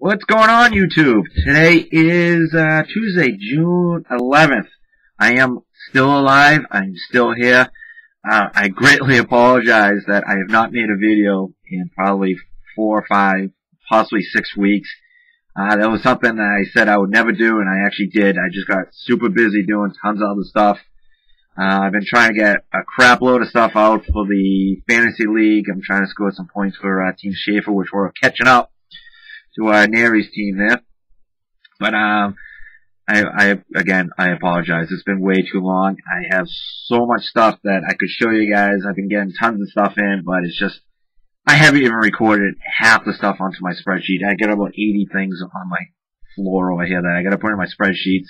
What's going on, YouTube? Today is uh, Tuesday, June 11th. I am still alive. I'm still here. Uh, I greatly apologize that I have not made a video in probably four or five, possibly six weeks. Uh, that was something that I said I would never do, and I actually did. I just got super busy doing tons of other stuff. Uh, I've been trying to get a crap load of stuff out for the fantasy league. I'm trying to score some points for uh, Team Schaefer, which we're catching up to uh, Nary's team there. But um, I, I again, I apologize. It's been way too long. I have so much stuff that I could show you guys. I've been getting tons of stuff in, but it's just I haven't even recorded half the stuff onto my spreadsheet. I got about 80 things on my floor over here that I got to put in my spreadsheets.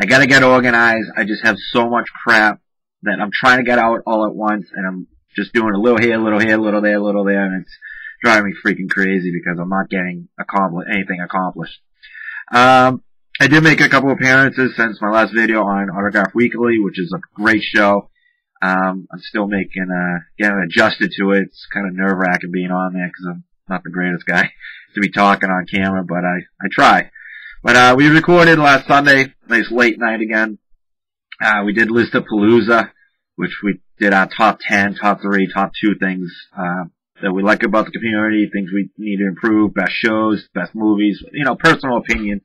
I got to get organized. I just have so much crap that I'm trying to get out all at once, and I'm just doing a little here, a little here, a little there, a little there, and it's driving me freaking crazy because I'm not getting accomplished anything accomplished. Um, I did make a couple appearances since my last video on Autograph Weekly, which is a great show. Um, I'm still making, uh, getting adjusted to it. It's kind of nerve wracking being on there because I'm not the greatest guy to be talking on camera, but I, I try. But, uh, we recorded last Sunday, nice late night again. Uh, we did List of Palooza, which we did our top 10, top 3, top 2 things, uh, that we like about the community, things we need to improve, best shows, best movies, you know, personal opinion,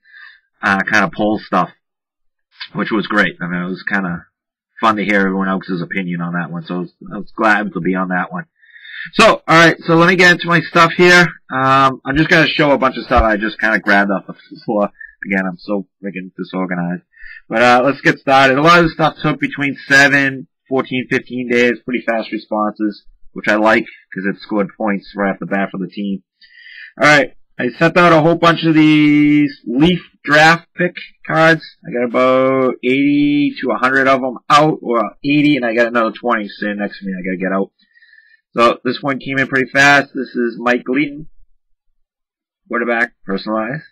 uh, kind of poll stuff, which was great. I mean, it was kind of fun to hear everyone else's opinion on that one, so I was, I was glad to be on that one. So, alright, so let me get into my stuff here. Um, I'm just gonna show a bunch of stuff I just kind of grabbed off the floor. Again, I'm so freaking disorganized. But, uh, let's get started. A lot of the stuff took between 7, 14, 15 days, pretty fast responses which I like because it scored points right off the bat for the team. All right, I sent out a whole bunch of these Leaf draft pick cards. I got about 80 to 100 of them out, or 80, and I got another 20 sitting next to me. I got to get out. So this one came in pretty fast. This is Mike Glennon, quarterback, personalized.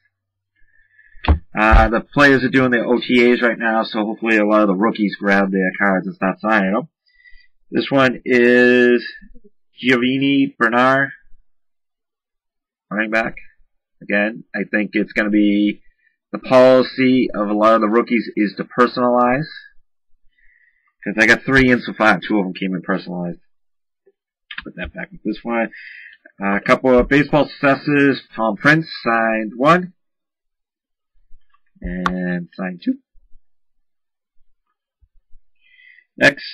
Uh, the players are doing their OTAs right now, so hopefully a lot of the rookies grab their cards and start signing them. This one is Giovani Bernard, running back. Again, I think it's going to be the policy of a lot of the rookies is to personalize. Because I got three in so far, two of them came in personalized. Put that back with this one. Uh, a couple of baseball successes. Tom Prince signed one. And signed two. Next,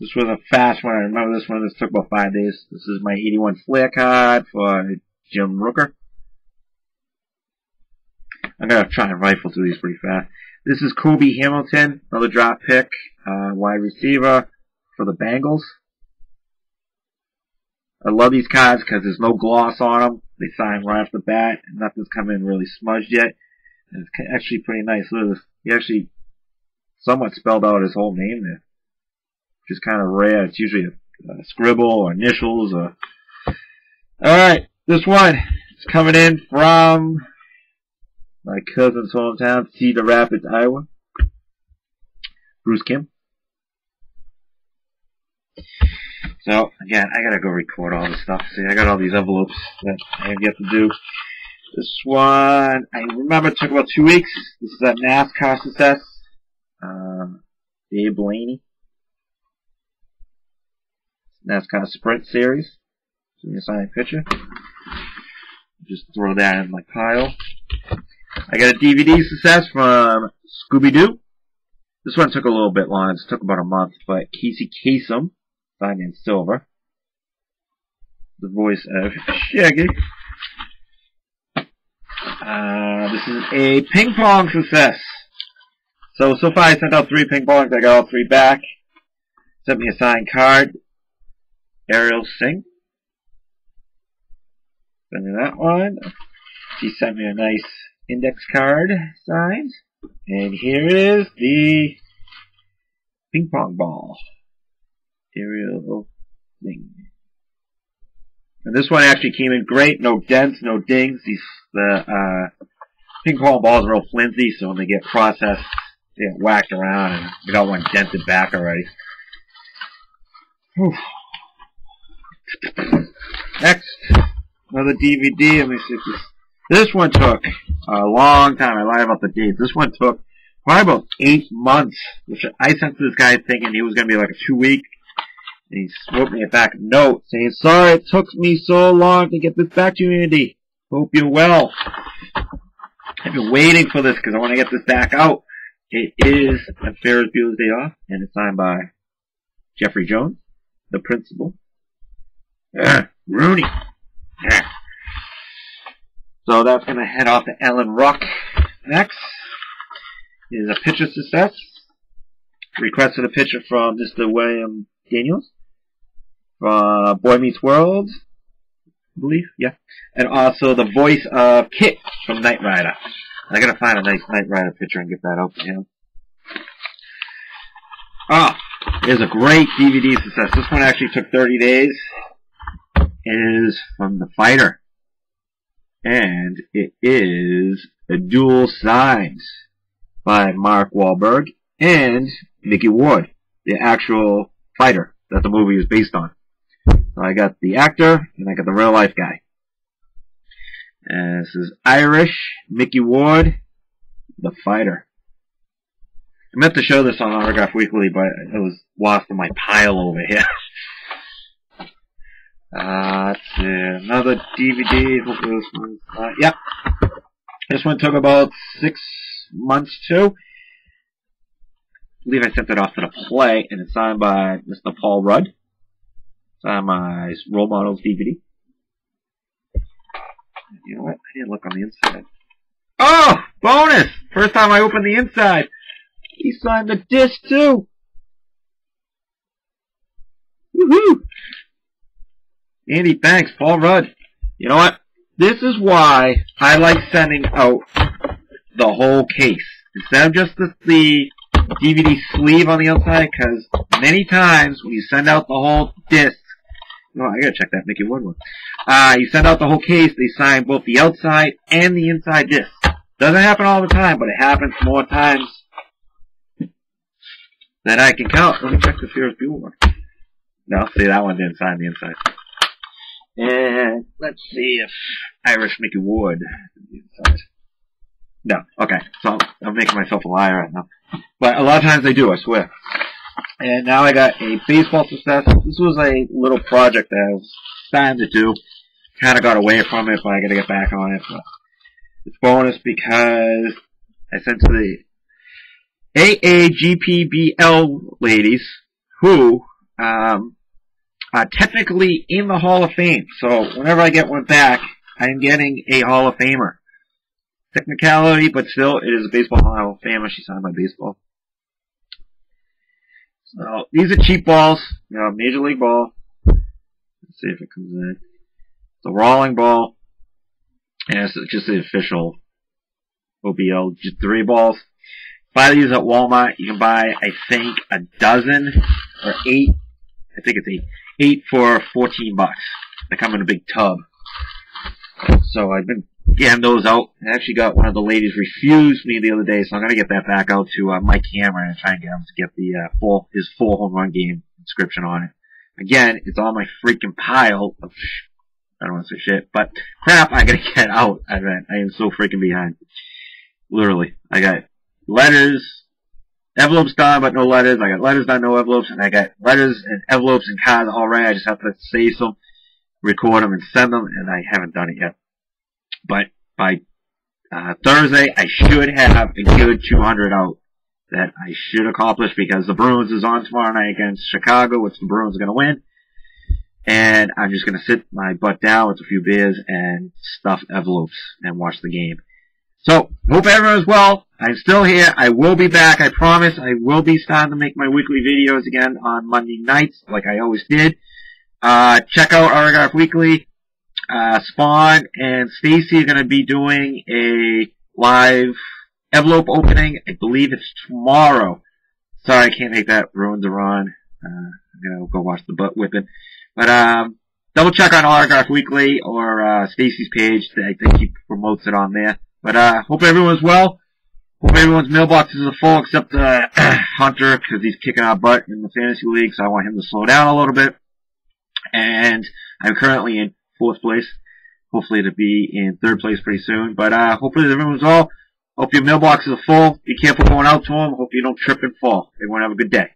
this was a fast one. I remember this one. This took about five days. This is my 81 Fleer card for Jim Rooker. I'm going to try and rifle through these pretty fast. This is Cobi Hamilton, another drop pick, uh, wide receiver for the Bengals. I love these cards because there's no gloss on them. They sign right off the bat, and nothing's come in really smudged yet. And it's actually pretty nice. Look at this. He actually somewhat spelled out his whole name there is kind of rare. It's usually a, a scribble or initials. Or... All right, this one is coming in from my cousin's hometown, Cedar Rapids, Iowa. Bruce Kimm. So again, I gotta go record all this stuff. See, I got all these envelopes that I have yet to do. This one, I remember it took about two weeks. This is that NASCAR success. Uh, Dave Blaney. NASCAR Sprint Series. So you sign a picture. Just throw that in my pile. I got a DVD success from Scooby-Doo. This one took a little bit long. It took about a month, but Casey Kasem, signed in silver. The voice of Shaggy. Uh, this is a ping pong success. So, so far I sent out three ping pongs. I got all three back. Sent me a signed card. Ariel Hsing. Sending that one. She sent me a nice index card signed. And here is the ping pong ball. Ariel Hsing. And this one actually came in great. No dents, no dings. These the uh, ping pong balls are real flimsy, so when they get processed, they get whacked around, and I got one dented back already. Whew. Next, another DVD. Let me see if this This one took a long time. I lie about the dates. This one took probably about eight months, which I sent to this guy thinking he was going to be like a two week. And he wrote me a back note saying, sorry it took me so long to get this back to you, Andy. Hope you're well. I've been waiting for this because I want to get this back out. It is a Ferris Bueller's Day Off, and it's signed by Jeffrey Jones, the principal. Yeah, Rooney. Yeah. So that's going to head off to Alan Ruck next. Is a picture success. Requested a picture from Mr. William Daniels from Boy Meets World, I believe, yeah. And also the voice of KITT from Knight Rider. I gotta find a nice Knight Rider picture and get that out to him. Ah, there's a great DVD success. This one actually took 30 days. Is from The Fighter. And it is a dual signs by Mark Wahlberg and Micky Ward, the actual fighter that the movie is based on. So I got the actor and I got the real life guy. And this is Irish Micky Ward, the fighter. I meant to show this on Autograph Weekly, but it was lost in my pile over here. uh, another DVD. Uh, yep. This one took about six months to. I believe I sent it off to the play, and it's signed by Mr. Paul Rudd. Signed my Role Models DVD. You know what? I didn't look on the inside. Oh! Bonus! First time I opened the inside. He signed the disc too. Woohoo! Andy, thanks. Paul Rudd. You know what? This is why I like sending out the whole case. Instead of just the, the DVD sleeve on the outside, because many times when you send out the whole disc, oh, I gotta check that Micky Ward one. Uh, you send out the whole case, they sign both the outside and the inside disc. Doesn't happen all the time, but it happens more times than I can count. Let me check the Ferris Bueller one. No, see, that one didn't sign the inside. And let's see if Irish Micky Ward. No, okay. So I'm making myself a liar right now. But a lot of times they do, I swear. And now I got a baseball success. This was a little project that I was starting to do. Kind of got away from it, but I got to get back on it. But it's bonus because I sent to the AAGPBL ladies who um, are technically in the Hall of Fame. So whenever I get one back, I'm getting a Hall of Famer. Technicality, but still, it is a baseball Hall of Famer. She signed my baseball. So these are cheap balls. You know, major league ball. Let's see if it comes in. The a rolling ball. And it's just the official OBL. Three balls. Buy these at Walmart. You can buy, I think, a dozen or eight. I think it's eight. Eight for 14 bucks. They come in a big tub. So I've been getting those out. I actually got one of the ladies refused me the other day, so I'm gonna get that back out to uh, Mike Cameron and try and get him to get the uh, full his full home run game inscription on it. Again, it's on my freaking pile of sh- I don't want to say shit, but crap I gotta get out it. I am so freaking behind. Literally, I got letters, envelopes done, but no letters. I got letters done, no envelopes, and I got letters and envelopes and cards already. I just have to save them, record them, and send them, and I haven't done it yet. But by uh, Thursday, I should have a good 200 out that I should accomplish because the Bruins is on tomorrow night against Chicago, which the Bruins are going to win. And I'm just going to sit my butt down with a few beers and stuff envelopes and watch the game. So, hope everyone's well. I'm still here. I will be back. I promise. I will be starting to make my weekly videos again on Monday nights, like I always did. Uh, check out Autograph Weekly. Uh, Spawn and Stacy are going to be doing a live envelope opening. I believe it's tomorrow. Sorry, I can't make that. Ruins are on. Uh, I'm going to go watch the butt whipping. But, um, double check on Autograph Weekly or, uh, Stacy's page. I think he promotes it on there. But, uh, hope everyone's well. Hope everyone's mailboxes are full except, uh, Hunter, because he's kicking our butt in the fantasy league, so I want him to slow down a little bit. And I'm currently in fourth place. hopefully to be in third place pretty soon. But uh, hopefully everyone's all. Hope your mailboxes are full. Be careful going out to them. Hope you don't trip and fall. Everyone have a good day.